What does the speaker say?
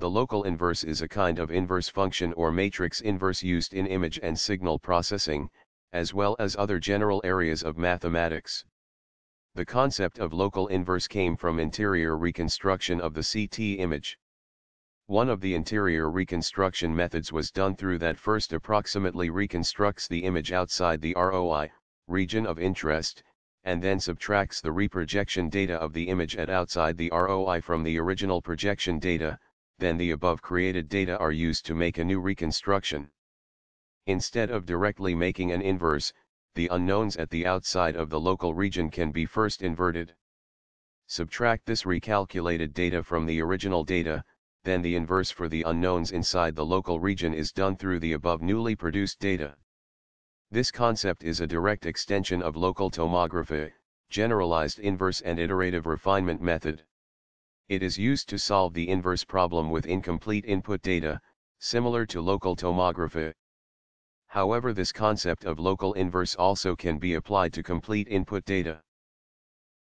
The local inverse is a kind of inverse function or matrix inverse used in image and signal processing, as well as other general areas of mathematics. The concept of local inverse came from interior reconstruction of the CT image. One of the interior reconstruction methods was done through that first approximately reconstructs the image outside the ROI, region of interest, and then subtracts the reprojection data of the image at outside the ROI from the original projection data, then the above created data are used to make a new reconstruction. Instead of directly making an inverse, the unknowns at the outside of the local region can be first inverted. Subtract this recalculated data from the original data, then the inverse for the unknowns inside the local region is done through the above newly produced data. This concept is a direct extension of local tomography, generalized inverse and iterative refinement method. It is used to solve the inverse problem with incomplete input data, similar to local tomography. However this concept of local inverse also can be applied to complete input data.